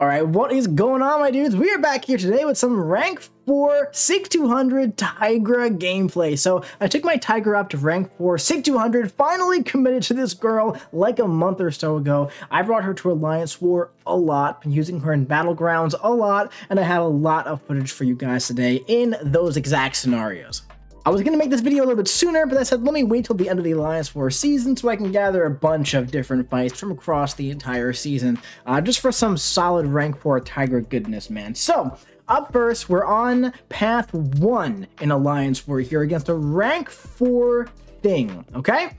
All right, what is going on, my dudes? We are back here today with some rank 4 Sig 200 Tigra gameplay. So I took my Tigra up to rank 4 Sig 200, finally committed to this girl like a month or so ago. I brought her to Alliance War a lot, been using her in Battlegrounds a lot, and I have a lot of footage for you guys today in those exact scenarios. I was going to make this video a little bit sooner, but I said let me wait till the end of the Alliance War season so I can gather a bunch of different fights from across the entire season, uh, just for some solid rank 4 Tigra goodness, man. So, up first, we're on path 1 in Alliance War here against a rank 4 thing, okay?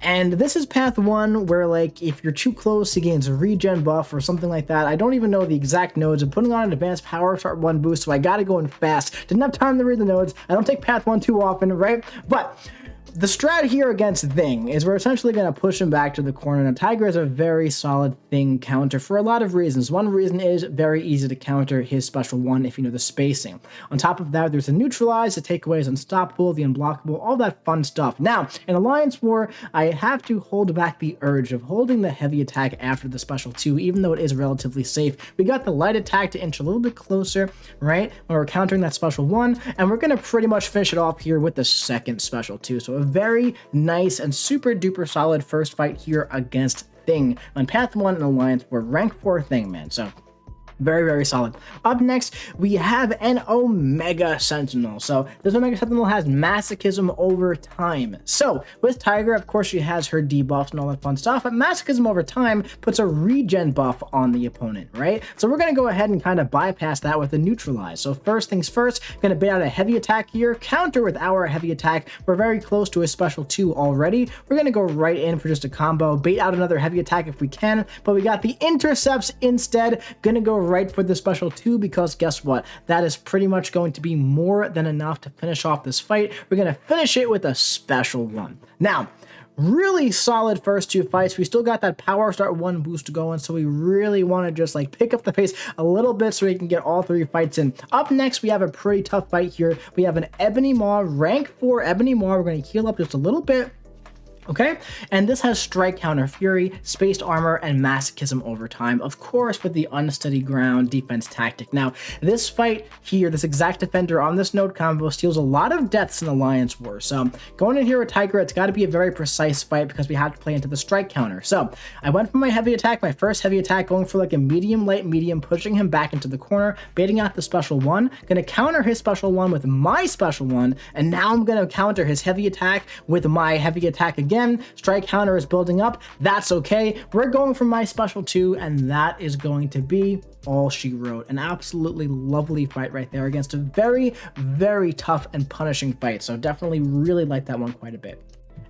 And this is path one where like if you're too close, he gains a regen buff or something like that. I don't even know the exact nodes. I'm putting on an advanced power start one boost, so I gotta go in fast. Didn't have time to read the nodes. I don't take path one too often, right? But the strat here against Thing is we're essentially going to push him back to the corner. Now, Tigra is a very solid Thing counter for a lot of reasons. One reason is very easy to counter his special one if you know the spacing. On top of that, there's a neutralize, the takeaway is unstoppable, the unblockable, all that fun stuff. Now, in Alliance War, I have to hold back the urge of holding the heavy attack after the special two, even though it is relatively safe. We got the light attack to inch a little bit closer, right, when we're countering that special one, and we're going to pretty much finish it off here with the second special two. So a very nice and super duper solid first fight here against Thing on Path 1 and Alliance. were rank 4 Thing, man. So very, very solid. Up next, we have an Omega Sentinel. So this Omega Sentinel has masochism over time. So with Tigra, of course, she has her debuffs and all that fun stuff, but masochism over time puts a regen buff on the opponent, right? So we're going to go ahead and kind of bypass that with a neutralize. So first things first, going to bait out a heavy attack here, counter with our heavy attack. We're very close to a special two already. We're going to go right in for just a combo, bait out another heavy attack if we can, but we got the intercepts instead. Going to go right for the special two because guess what? That is pretty much going to be more than enough to finish off this fight. We're going to finish it with a special one. Now, really solid first two fights. We still got that power start one boost going, so we really want to just like pick up the pace a little bit so we can get all three fights in. Up next, we have a pretty tough fight here. We have an Ebony Maw, rank 4 Ebony Maw. We're going to heal up just a little bit Okay, and this has Strike Counter Fury, Spaced Armor, and Masochism over time, of course with the Unsteady Ground defense tactic. Now, this fight here, this exact defender on this node combo steals a lot of deaths in Alliance War, so going in here with Tigra, it's got to be a very precise fight because we have to play into the Strike Counter. So, I went for my heavy attack, my first heavy attack, going for like a medium, light, medium, pushing him back into the corner, baiting out the special one, gonna counter his special one with my special one, and now I'm gonna counter his heavy attack with my heavy attack again again. Strike counter is building up. That's okay. We're going for my special two, and that is going to be all she wrote. An absolutely lovely fight right there against a very, very tough and punishing fight. So definitely really like that one quite a bit.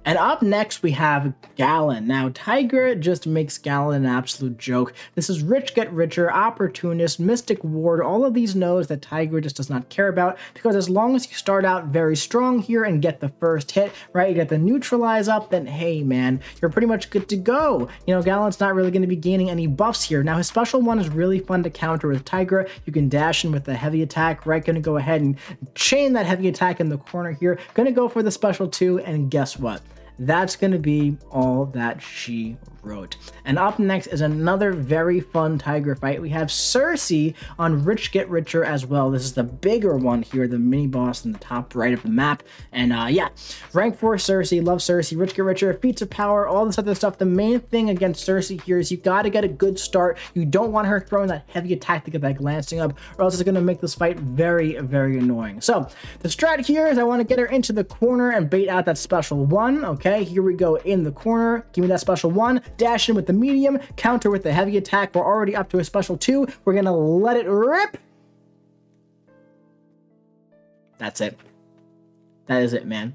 And up next, we have Galan. Now, Tigra just makes Galan an absolute joke. This is Rich Get Richer, Opportunist, Mystic Ward, all of these knows that Tigra just does not care about because as long as you start out very strong here and get the first hit, right, you get the neutralize up, then hey man, you're pretty much good to go. You know, Galan's not really going to be gaining any buffs here. Now, his special one is really fun to counter with Tigra. You can dash in with the heavy attack, right? Going to go ahead and chain that heavy attack in the corner here. Going to go for the special two, and guess what? That's going to be all that she And up next is another very fun Tigra fight. We have Sersi on Rich Get Richer as well. This is the bigger one here, the mini boss in the top right of the map. And uh, yeah, rank 4 Sersi, love Sersi, Rich Get Richer, feats of power, all this other stuff. The main thing against Sersi here is you got to get a good start. You don't want her throwing that heavy attack to get that glancing up, or else it's going to make this fight very, very annoying. So the strat here is I want to get her into the corner and bait out that special one. Okay, here we go in the corner. Give me that special one dash in with the medium, counter with the heavy attack. We're already up to a special two. We're gonna let it rip. That's it. That is it, man.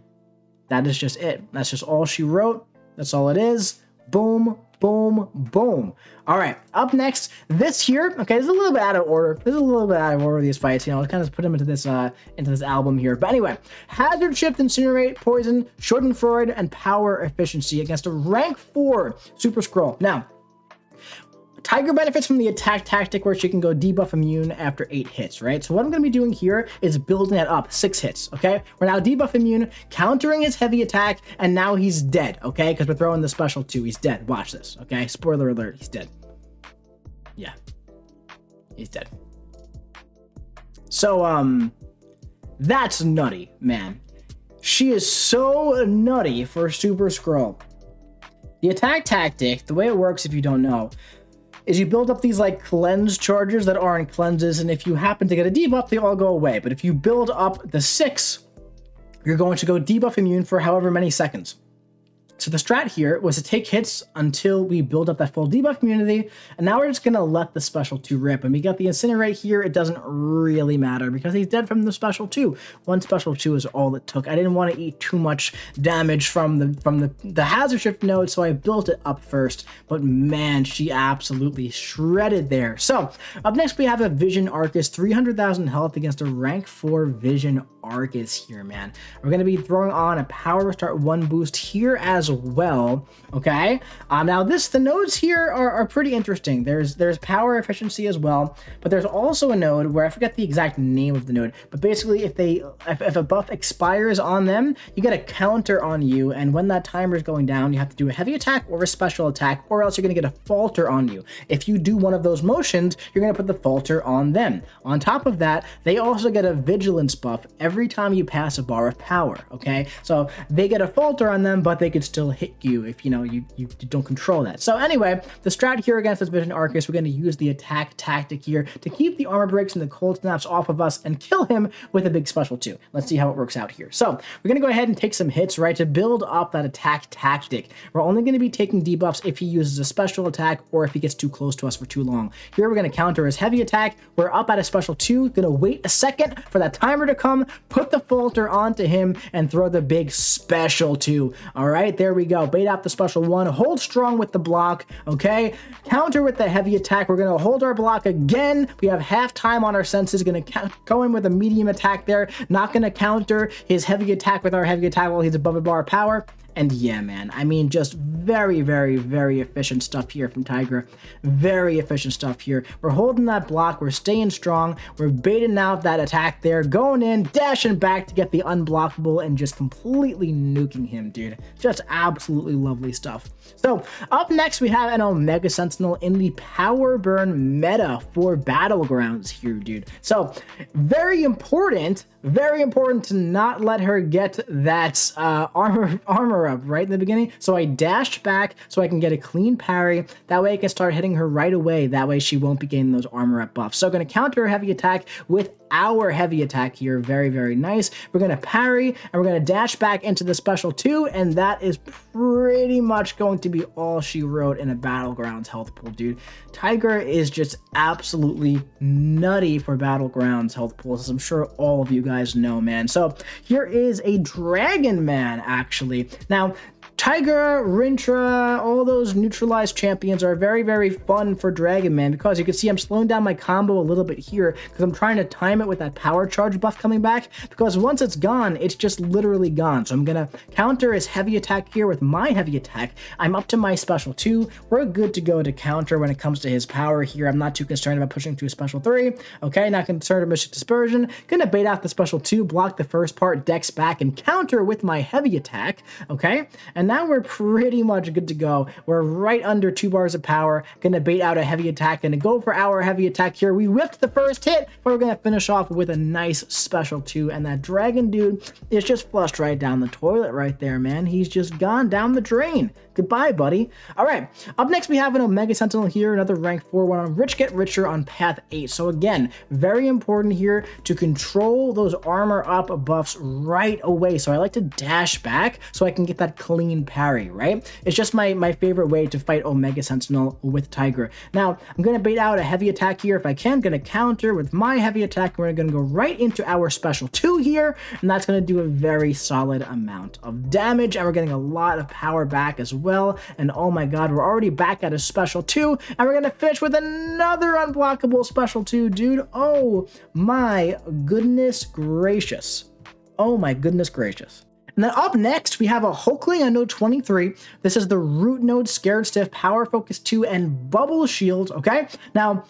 That is just it. That's just all she wrote. That's all it is. Boom, boom, boom. All right, up next, this here, okay, this is a little bit out of order. This is a little bit out of order, these fights, you know, let's kind of put them into this, uh, into this album here. But anyway, Hazard Shift, Incinerate, Poison, Schadenfreude, and Power Efficiency against a rank 4 Super Skrull. Now, Tigra benefits from the attack tactic where she can go debuff immune after eight hits, right? So what I'm gonna be doing here is building it up, six hits, okay? We're now debuff immune, countering his heavy attack, and now he's dead, okay? Because we're throwing the special two, he's dead. Watch this, okay? Spoiler alert, he's dead. Yeah, he's dead. So, um, that's nutty, man. She is so nutty for Super Skrull. The attack tactic, the way it works if you don't know, is you build up these like cleanse charges that aren't cleanses, and if you happen to get a debuff, they all go away. But if you build up the six, you're going to go debuff immune for however many seconds. So the strat here was to take hits until we build up that full debuff community, and now we're just gonna let the special 2 rip. And we got the Incinerate here, it doesn't really matter because he's dead from the special 2. One special 2 is all it took. I didn't want to eat too much damage from the from the, the Hazard Shift node, so I built it up first. But man, she absolutely shredded there. So up next we have a Vision Aarkus, 300,000 health against a rank 4 Vision Aarkus here, man. We're gonna be throwing on a Power Start 1 boost here as as well. Okay. Um, now this the nodes here are, are pretty interesting. There's there's power efficiency as well, but there's also a node where I forget the exact name of the node. But basically, if they if, if a buff expires on them, you get a counter on you, and when that timer is going down, you have to do a heavy attack or a special attack, or else you're gonna get a falter on you. If you do one of those motions, you're gonna put the falter on them. On top of that, they also get a vigilance buff every time you pass a bar of power. Okay, so they get a falter on them, but they could still hit you if you know you, you don't control that. So anyway, the strat here against this Vision Aarkus, we're going to use the attack tactic here to keep the armor breaks and the cold snaps off of us and kill him with a big special too. Let's see how it works out here. So we're going to go ahead and take some hits, right, to build up that attack tactic. We're only going to be taking debuffs if he uses a special attack or if he gets too close to us for too long. Here we're going to counter his heavy attack. We're up at a special two, going to wait a second for that timer to come, put the falter onto him, and throw the big special two. All right, there we go. Bait out the special one. Hold strong with the block, okay? Counter with the heavy attack. We're going to hold our block again. We have half time on our senses. Going to go in with a medium attack there. Not going to counter his heavy attack with our heavy attack while he's above a bar of power. And yeah, man, I mean, just very, very, very efficient stuff here from Tigra. Very efficient stuff here. We're holding that block. We're staying strong. We're baiting out that attack there, going in, dashing back to get the unblockable, and just completely nuking him, dude. Just absolutely lovely stuff. So up next, we have an Omega Sentinel in the Power Burn meta for Battlegrounds here, dude. So very important, very important to not let her get that uh, armor armor up right in the beginning. So I dashed back so I can get a clean parry. That way I can start hitting her right away. That way she won't be gaining those armor up buffs. So I'm going to counter her heavy attack with our heavy attack here. Very, very nice. We're going to parry and we're going to dash back into the special two. And that is pretty much going to be all she wrote in a Battlegrounds health pool, dude. Tigra is just absolutely nutty for Battlegrounds health pools, as I'm sure all of you guys know, man. So here is a Dragon Man, actually. Now, Tigra, Rintrah, all those neutralized champions are very, very fun for Dragon Man because you can see I'm slowing down my combo a little bit here because I'm trying to time it with that power charge buff coming back because once it's gone, it's just literally gone. So I'm going to counter his heavy attack here with my heavy attack. I'm up to my special two. We're good to go to counter when it comes to his power here. I'm not too concerned about pushing to a special three. Okay, not concerned about Mystic Dispersion. Gonna bait out the special two, block the first part, dex back, and counter with my heavy attack. Okay, and and now we're pretty much good to go. We're right under two bars of power. Gonna bait out a heavy attack. Gonna go for our heavy attack here. We whiffed the first hit, but we're gonna finish off with a nice special two. And that dragon dude is just flushed right down the toilet right there, man. He's just gone down the drain. Goodbye, buddy. All right, up next we have an Omega Sentinel here, another rank 4 one on Rich Get Richer on path 8. So again, very important here to control those armor up buffs right away. So I like to dash back so I can get that clean parry, right? It's just my, my favorite way to fight Omega Sentinel with Tigra. Now, I'm going to bait out a heavy attack here if I can. Going to counter with my heavy attack. We're going to go right into our special 2 here, and that's going to do a very solid amount of damage, and we're getting a lot of power back as well. And oh my god, we're already back at a special 2, and we're gonna finish with another unblockable special 2, dude. Oh my goodness gracious. Oh my goodness gracious. And then up next, we have a Hulkling on node 23. This is the root node, Scared Stiff, Power Focus 2, and Bubble Shield, okay? Now,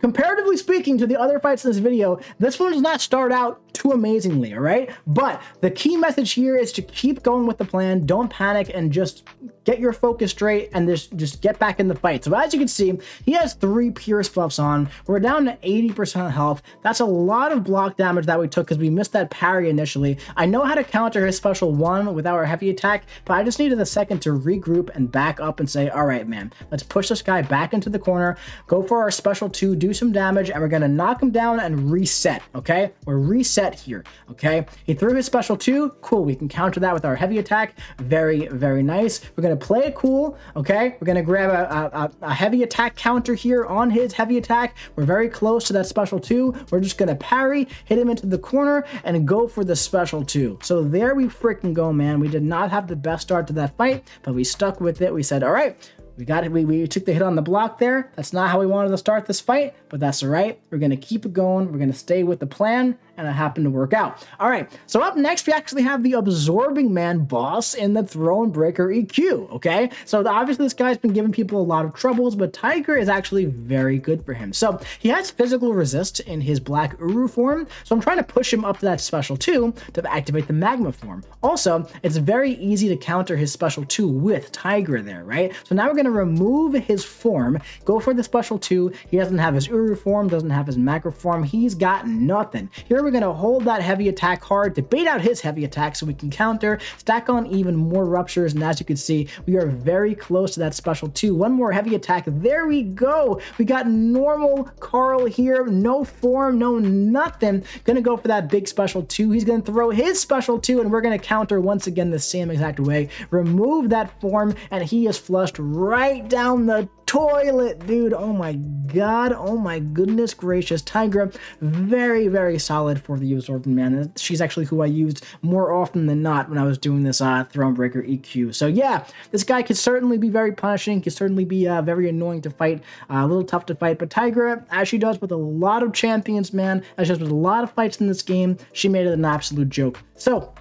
comparatively speaking to the other fights in this video, this one does not start out too amazingly, all right? But the key message here is to keep going with the plan, don't panic, and just get your focus straight and just, just get back in the fight. So as you can see, he has three Pierce buffs on. We're down to 80% health. That's a lot of block damage that we took because we missed that parry initially. I know how to counter his special one with our heavy attack, but I just needed a second to regroup and back up and say, all right, man, let's push this guy back into the corner, go for our special two, do some damage, and we're to knock him down and reset, okay? We're reset here, okay? He threw his special two. Cool, we can counter that with our heavy attack. Very, very nice. We're to play it cool, okay? We're to grab a, a, a, heavy attack counter here on his heavy attack. We're very close to that special two. We're just to parry, hit him into the corner, and go for the special two. So there we freaking go, man. We did not have the best start to that fight, but we stuck with it. We said, all right, we got it. We, we took the hit on the block there. That's not how we wanted to start this fight, but that's all right. We're going to keep it going. We're going to stay with the plan, and it happened to work out. All right, so up next, we actually have the Absorbing Man boss in the Thronebreaker EQ, okay? So obviously this guy's been giving people a lot of troubles, but Tigra is actually very good for him. So he has physical resist in his Black Uru form, so I'm trying to push him up to that special 2 to activate the Magma form. Also, it's very easy to counter his special 2 with Tigra there, right? So now we're going to remove his form, go for the special 2. He doesn't have his Uru form, doesn't have his Magma form. He's got nothing. Here we're going to hold that heavy attack hard to bait out his heavy attack so we can counter, stack on even more ruptures, and as you can see, we are very close to that special 2. One more heavy attack. There we go. We got normal Carl here. No form, no nothing. Gonna go for that big special 2. He's gonna throw his special 2, and we're gonna counter once again the same exact way. Remove that form, and he is flushed right down the toilet, dude. Oh my god. Oh my goodness gracious. Tigra, very, very solid for the Absorbing Man. She's actually who I used more often than not when I was doing this uh, Thronebreaker EQ. So yeah, this guy could certainly be very punishing, could certainly be uh, very annoying to fight, uh, a little tough to fight, but Tigra, as she does with a lot of champions, man, as she does with a lot of fights in this game, she made it an absolute joke. So,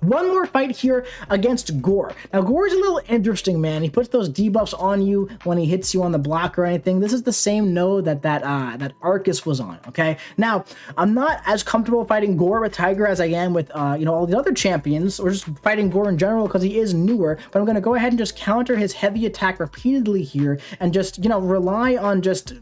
one more fight here against Gorr. Now, Gorr's a little interesting, man. He puts those debuffs on you when he hits you on the block or anything. This is the same node that that uh, that Aarkus was on, okay? Now, I'm not as comfortable fighting Gorr with Tigra as I am with, uh, you know, all the other champions, or just fighting Gore in general because he is newer, but I'm going to go ahead and just counter his heavy attack repeatedly here and just, you know, rely on just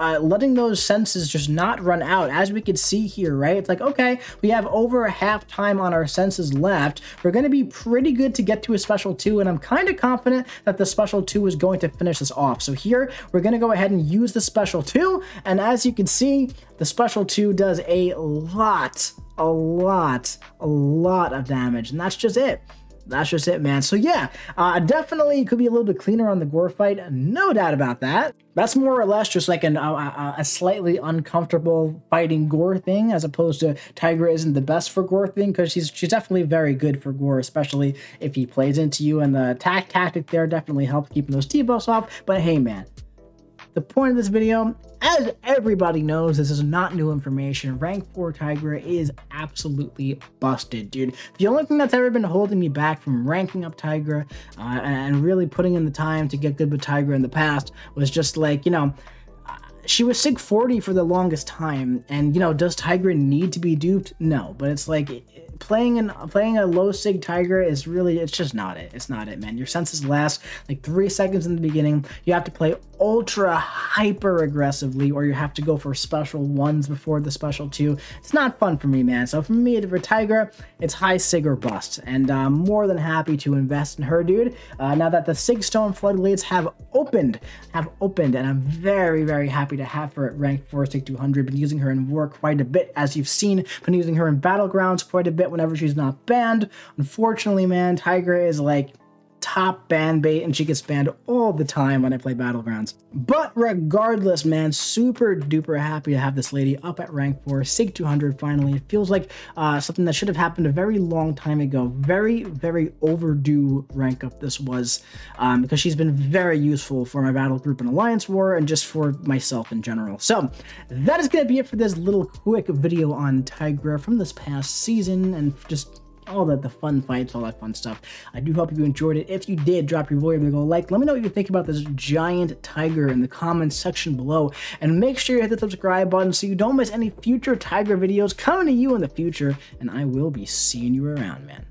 uh, letting those senses just not run out. As we can see here, right? It's like, okay, we have over a half time on our senses left. We're going to be pretty good to get to a special two, and I'm kind of confident that the special two is going to finish this off. So here, we're going to go ahead and use the special two, and as you can see, the special two does a lot, a lot, a lot of damage, and that's just it that's just it, man. So yeah, uh, definitely could be a little bit cleaner on the Gorr fight, no doubt about that. That's more or less just like an, uh, a slightly uncomfortable fighting Gorr thing, as opposed to Tigra isn't the best for Gorr thing, because she's she's definitely very good for Gorr, especially if he plays into you, and the attack tactic there definitely helps keeping those debuffs off. But hey, man, the point of this video, as everybody knows, this is not new information. Rank 4 Tigra is absolutely busted, dude. The only thing that's ever been holding me back from ranking up Tigra uh, and really putting in the time to get good with Tigra in the past was just like, you know, she was SIG 40 for the longest time, and you know, does Tigra need to be duped? No, but it's like playing an playing a low sig Tigra is really it's just not it. It's not it, man. Your senses last like three seconds in the beginning. You have to play ultra hyper aggressively, or you have to go for special ones before the special two. It's not fun for me, man. So for me, for Tigra, it's high sig or bust, and I'm more than happy to invest in her, dude. Uh, now that the Sig Stone floodgates have opened, have opened, and I'm very very happy to have her at rank 4 Sig 200. Been using her in war quite a bit, as you've seen. Been using her in battlegrounds quite a bit whenever she's not banned. Unfortunately, man, Tigra is like top ban bait and she gets banned all the time when I play Battlegrounds. But regardless, man, super duper happy to have this lady up at rank 4, SIG 200 finally. It feels like uh, something that should have happened a very long time ago. Very, very overdue rank up this was um, because she's been very useful for my battle group in Alliance War and just for myself in general. So that is going to be it for this little quick video on Tigra from this past season and just all that the fun fights, all that fun stuff. I do hope you enjoyed it. If you did, drop your volume and go like. Let me know what you think about this giant tiger in the comments section below. And make sure you hit the subscribe button so you don't miss any future tiger videos coming to you in the future. And I will be seeing you around, man.